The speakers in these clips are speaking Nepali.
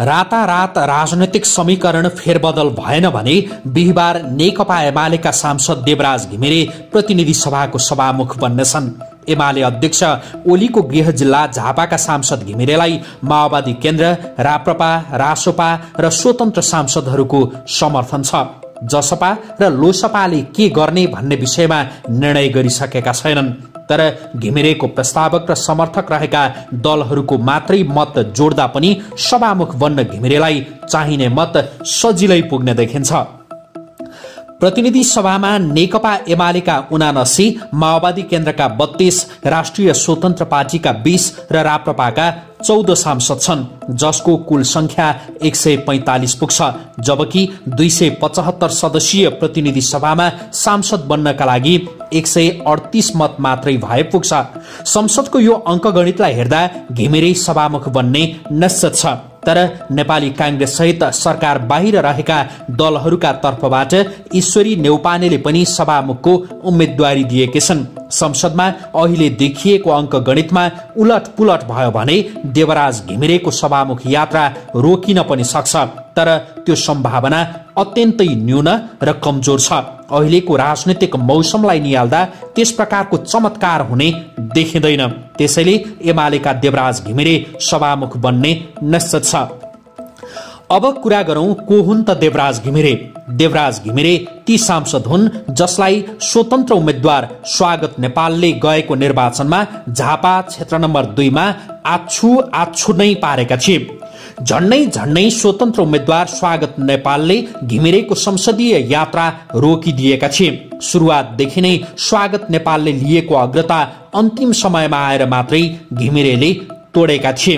रातारात राजनैतिक समीकरण फेरबदल भएन भने बिहिबार नेकपा एमालेका सांसद देवराज घिमिरे प्रतिनिधि सभाको सभामुख बन्नेछन्। एमाले अध्यक्ष ओलीको गृह जिल्ला झापाका सांसद घिमिरेलाई माओवादी केन्द्र राप्रपा रासोपा र स्वतन्त्र सांसदहरूको समर्थन छ। जसपा र लोसपाले के गर्ने भन्ने विषयमा निर्णय गरिसकेका छैनन्। तर घिमिरेको प्रस्तावक र समर्थक रहेका दलहरूको मात्रै मत जोड्दा पनि सभामुख बन्न घिमिरेलाई चाहिने मत सजिलै पुग्ने देखिन्छ। प्रतिनिधि सभामा नेकपा एमालेका उनासी माओवादी केन्द्रका बत्तीस राष्ट्रिय स्वतन्त्र पार्टीका बीस र राप्रपाका चौध सांसद छन् जसको कुल संख्या एक सय पैंतालिस पुग्छ जबकि दुई सय पचहत्तर सदस्यीय प्रतिनिधि सभामा सांसद बन्नका लागि एक सय अडतिस मत मात्रै भए पुग्छ। संसदको यो अङ्कगणितलाई हेर्दा घिमिरे सभामुख बन्ने निश्चित छ। तर नेपाली काङ्ग्रेस सहित सरकार बाहिर रहेका दलहरूका तर्फबाट ईश्वरी नेउपानेले पनि सभामुखको उम्मेद्वारी दिएकै छन्। संसदमा अहिले देखिएको अङ्क गणितमा उलट पुलट भयो भने देवराज घिमिरेको सभामुख यात्रा रोकिन पनि सक्छ। तर त्यो सम्भावना अत्यन्तै न्यून र कमजोर छ। अहिलेको राजनैतिक मौसमलाई निहाल्दा त्यस प्रकारको चमत्कार हुने देखिँदैन। त्यसैले एमालेका देवराज घिमिरे सभामुख बन्ने निश्चित छ। अब कुरा गरौं को हुन् त देवराज घिमिरे। देवराज घिमिरे ती सांसद हुन् जसलाई स्वतन्त्र उम्मेद्वार स्वागत नेपालले गएको निर्वाचनमा झापा क्षेत्र नम्बर दुईमा आछु आछु नै पारेका थिए। झन्डै झन्डै स्वतन्त्र उम्मेद्वार स्वागत नेपालले घिमिरेको संसदीय यात्रा रोकिदिएका थिए। सुरुवातदेखि नै स्वागत नेपालले लिएको अग्रता अन्तिम समयमा आएर मात्रै घिमिरेले तोडेका थिए।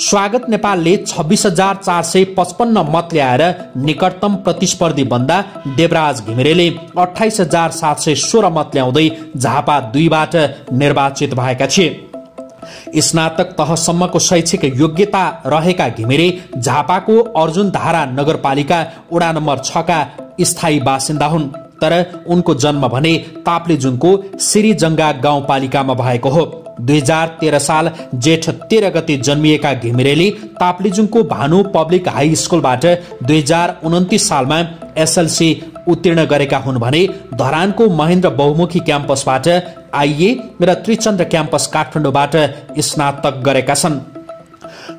स्वागत नेपालले छब्बिस हजार चार सय पचपन्न मत ल्याएर निकटतम प्रतिस्पर्धी भन्दा देवराज घिमिरेले अठाइस हजार सात सय सोह्र मत ल्याउँदै झापा दुईबाट निर्वाचित भएका थिए। स्नातक तहसम्मको शैक्षिक योग्यता रहेका घिमिरे झापाको अर्जुन धारा नगरपालिका वडा नम्बर छका स्थायी बासिन्दा हुन्। तर उनको जन्म भने ताप्लेजुङको सिरिजङ्गा गाउँपालिकामा भएको हो। दुई हजार तेह्र साल जेठ तेह्र गते जन्मिएका घिमिरेले ताप्लेजुङको भानु पब्लिक हाई स्कुलबाट दुई हजार उन्तिस सालमा एसएलसी उत्तीर्ण गरेका हुन् भने धरानको महेन्द्र बहुमुखी क्याम्पसबाट आइए र त्रिचन्द्र क्याम्पस काठमाडौँबाट स्नातक गरेका छन्।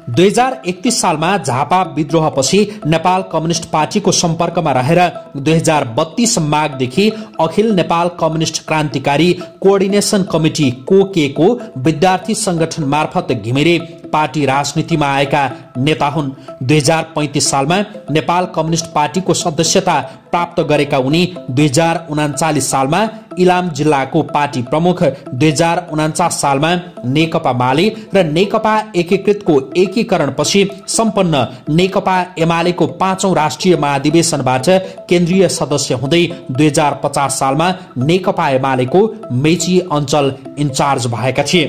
दुई हजार एकतिस सालमा झापा विद्रोहपछि नेपाल कम्युनिष्ट पार्टीको सम्पर्कमा रहेर दुई हजार बत्तीस माघदेखि Akhil Nepal communist Krantikari coordination committee कोकेको विद्यार्थी संगठन मार्फत घिमिरे पार्टी राजनीतिमा आएका नेता हुन्। दुई हजार पैँतिस सालमा नेपाल कम्युनिष्ट पार्टीको सदस्यता प्राप्त गरेका उनी दुई हजार उनाचालिस सालमा इलाम जिल्लाको पार्टी प्रमुख दुई हजार उनाचास सालमा नेकपा माले र नेकपा एकीकृतको एकीकरणपछि सम्पन्न नेकपा एमालेको पाँचौं राष्ट्रिय महाधिवेशनबाट केन्द्रीय सदस्य हुँदै दुई हजार पचास सालमा नेकपा एमालेको मेची अञ्चल इन्चार्ज भएका थिए।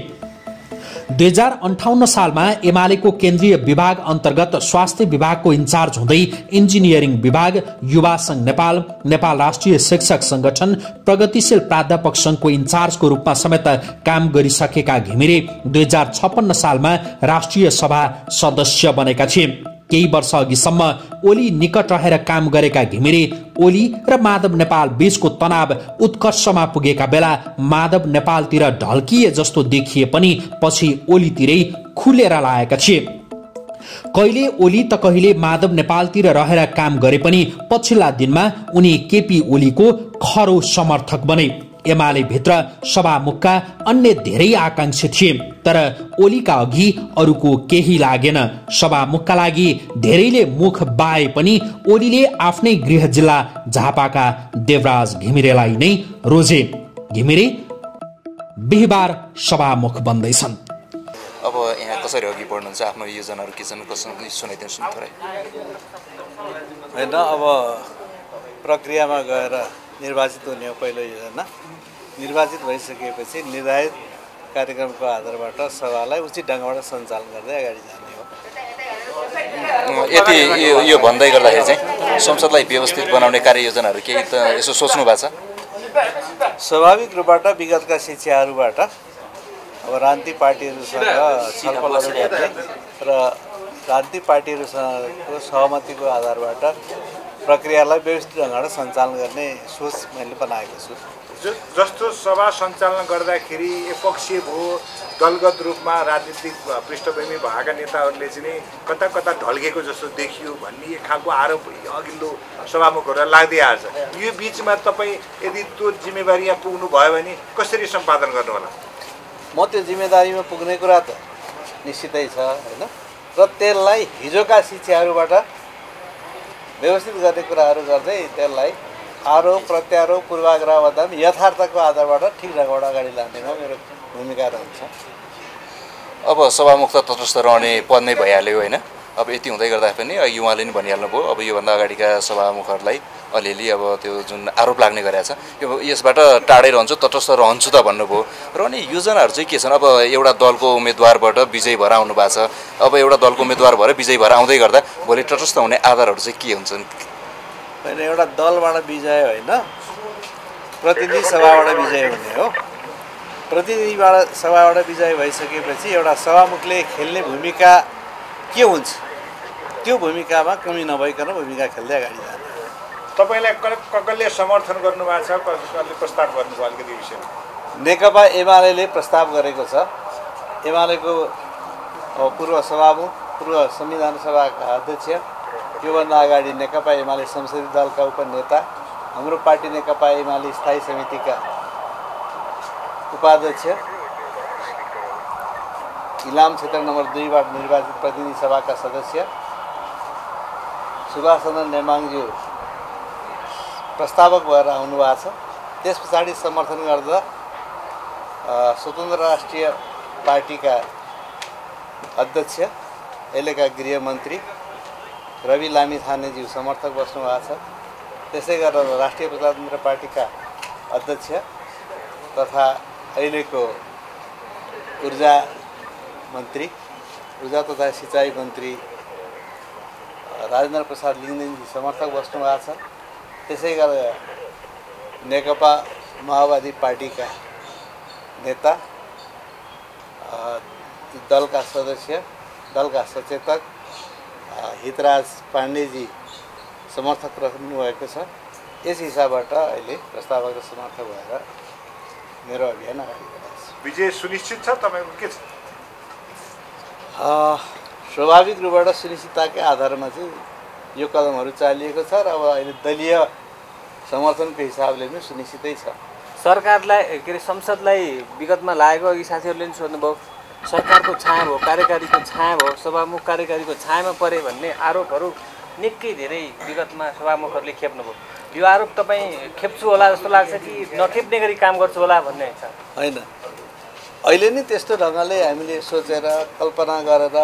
दुई हजार अन्ठाउन्न सालमा एमालेको केन्द्रीय विभाग अन्तर्गत स्वास्थ्य विभागको इन्चार्ज हुँदै इन्जिनियरिङ विभाग युवा संघ नेपाल नेपाल राष्ट्रिय शिक्षक संगठन प्रगतिशील प्राध्यापक संघको इन्चार्जको रूपमा समेत काम गरिसकेका घिमिरे दुई हजार छप्पन्न सालमा राष्ट्रिय सभा सदस्य बनेका थिए। केही वर्ष अघिसम्म ओली निकट रहेर काम गरेका घिमिरे ओली र माधव नेपाल बीचको तनाव उत्कर्षमा पुगेका बेला माधव नेपालतिर ढल्किए जस्तो देखिए पनि पछि ओलीतिरै खुलेर लाएका थिए। कहिले ओली त कहिले माधव नेपालतिर रहेर काम गरे पनि पछिल्ला दिनमा उनी केपी ओलीको खरो समर्थक बने। एमाले भित्र सभामुखका अन्य धेरै आकांक्षी थिए तर ओलीका अघि अरूको केही लागेन। सभामुखका लागि धेरैले मुख बाए पनि ओलीले आफ्नै गृह जिल्ला झापाका देवराज घिमिरेलाई नै रोजे। घिमिरे बिहिबार सभामुख बन्दैछन्। अब यहाँ कसरी अघि बढ्नुहुन्छ? आफ्नो योजनाहरू के छन्? कसरी सुनाइदिनुहोस् थोरै। होइन अब प्रक्रियामा गएर निर्वाचित हुने हो पहिलो योजना। निर्वाचित भइसकेपछि निर्धारित कार्यक्रमको आधारबाट सभालाई उचित ढङ्गबाट सञ्चालन गर्दै अगाडि जाने हो। यति यो यो भन्दै गर्दाखेरि चाहिँ संसदलाई व्यवस्थित बनाउने कार्ययोजनाहरू केही त यसो सोच्नु भएको छ? स्वाभाविक रूपबाट विगतका शिक्षाहरूबाट अब रान्ति पार्टीहरूसँग छलफलहरू गर्ने र राजनीतिक पार्टीहरूसँगको सहमतिको आधारबाट प्रक्रियालाई व्यवस्थित ढङ्गबाट सञ्चालन गर्ने सोच मैले बनाएको छु। जस्तो सभा सञ्चालन गर्दाखेरि एकपक्षीय भयो दलगत रूपमा राजनीतिक पृष्ठभूमि भएका नेताहरूले चाहिँ कता कता ढल्केको जस्तो देखियो भन्ने एक खालको आरोप अघिल्लो सभामुखहरूलाई लाग्दै आएको छ यो बिचमा तपाईँ यदि त्यो जिम्मेवारी यहाँ पुग्नु भयो भने कसरी सम्पादन गर्नु होला म त्यो जिम्मेदारीमा पुग्ने कुरा त निश्चितै छ होइन? र त्यसलाई हिजोका शिक्षाहरूबाट व्यवस्थित गर्ने कुराहरू गर्दै त्यसलाई आरोप प्रत्यारोप पूर्वाग्रहभन्दा पनि यथार्थको आधारबाट ठिक ढङ्गबाट अगाडि लानेमा मेरो भूमिका रहन्छ। अब सभामुख त तटस्थ रहने पद नै भइहाल्यो होइन। अब यति हुँदै गर्दा पनि अघि उहाँले नि भनिहाल्नु भयो अब योभन्दा अगाडिका सभामुखहरूलाई अलिअलि अब त्यो जुन आरोप लाग्ने गरेको छ यो यसबाट टाढै रहन्छु तटस्थ रहन्छु त भन्नुभयो। र अनि योजनाहरू चाहिँ के छन्? अब एउटा दलको उम्मेदवारबाट विजयी भएर आउनु भएको छ। अब एउटा दलको उम्मेदवार भएर विजयी भएर आउँदै गर्दा भोलि तटस्थ हुने आधारहरू चाहिँ के हुन्छन्? होइन एउटा दलबाट विजय होइन। प्रतिनिधि सभाबाट विजय हुने हो। प्रतिनिधिबाट सभाबाट विजय भइसकेपछि एउटा सभामुखले खेल्ने भूमिका के हुन्छ? त्यो भूमिकामा कमी नभइकन भूमिका खेल्दै अगाडि जाने। तपाईँलाई कसले समर्थन गर्नुभएको छ? कस- कसले प्रस्ताव गर्नुभयो अलिकति विषयमा? नेकपा एमाले प्रस्ताव गरेको छ। एमालेको पूर्व सभामुख पूर्व संविधान सभाका अध्यक्ष योभन्दा अगाडि नेकपा एमाले संसदीय दलका उपनेता हाम्रो पार्टी नेकपा एमाले स्थायी समितिका उपाध्यक्ष इलाम क्षेत्र नम्बर दुईबाट निर्वाचित प्रतिनिधि सभाका सदस्य सुभाष चन्द्र नेमाङज्यू प्रस्तावक भएर आउनुभएको छ। त्यस पछाडि समर्थन गर्दा स्वतन्त्र राष्ट्रिय पार्टीका अध्यक्ष अहिलेका गृहमन्त्री रवि लामिछानेज्यू समर्थक बस्नु भएको छ। त्यसै गरेर राष्ट्रिय प्रजातन्त्र पार्टीका अध्यक्ष तथा अहिलेको ऊर्जा मन्त्री ऊर्जा तथा सिँचाइ मन्त्री राजेन्द्र प्रसाद लिङ्गदेनजी समर्थक बस्नु भएको छ। त्यसै गरेर नेकपा माओवादी पार्टीका नेता दलका सदस्य दलका सचेतक हितराज पाण्डेजी समर्थक रहनुभएको छ। यस हिसाबबाट अहिले प्रस्तावक र समर्थक भएर मेरो अभियान अगाडि बढाएको छ। विजय सुनिश्चित छ? तपाईँको के छ? स्वाभाविक रूपबाट सुनिश्चितताकै आधारमा चाहिँ यो कदमहरू चालिएको छ र अब अहिले दलीय समर्थनको हिसाबले पनि सुनिश्चितै छ। सरकारलाई के अरे संसदलाई विगतमा लागेको अघि साथीहरूले पनि सोध्नुभयो। सरकारको छाया भयो कार्यकारीको छाया भयो सभामुख कार्यकारीको छायामा परे भन्ने आरोपहरू निकै धेरै विगतमा सभामुखहरूले खेप्नुभयो। यो आरोप तपाईँ खेप्छु होला जस्तो लाग्छ कि नखेप्ने गरी काम गर्छु होला भन्ने होइन। अहिले नै त्यस्तो ढङ्गले हामीले सोचेर कल्पना गरेर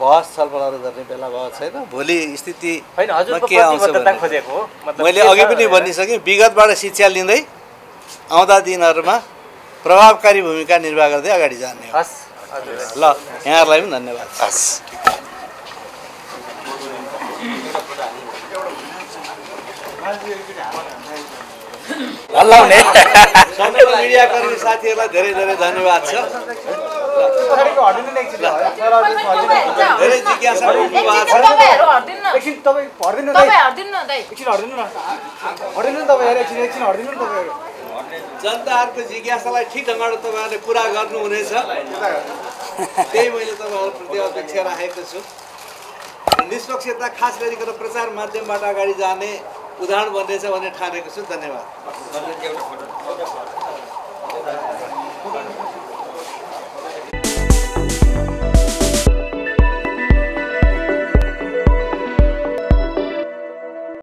बहस छलफलहरू गर्ने बेला भएको छैन। भोलि स्थिति के आउँछ खोजेको हो मैले अघि पनि। भनिसकेँ विगतबाट शिक्षा लिँदै आउँदा दिनहरूमा प्रभावकारी भूमिका निर्वाह गर्दै अगाडि जाने हो। हस्। ल यहाँहरूलाई पनि धन्यवाद। हस्। हल्लाउने सम्पूर्ण मिडियाकर्मी साथीहरूलाई धेरै धेरै धन्यवाद छ। धेरै जिज्ञासा उठ्नु भएको छ तपाईँहरू हट्दिनु एकछिन तपाईँ हट्दिनु न तपाईँ हट्दिनु न दाइ। एकछिन हट्दिनु न। हट्दिनु नि तपाईँहरू एकछिन एकछिन हट्दिनु नि तपाईँहरू जनताहरूको जिज्ञासालाई ठिक ढङ्गबाट तपाईँहरूले पुरा गर्नुहुनेछ। त्यही मैले तपाईँहरूप्रति अपेक्षा राखेको छु। निष्पक्षता खास गरिकन प्रचार माध्यमबाट अगाडि जाने उदाहरण बन्नेछ भन्ने ठानेको छु। धन्यवाद।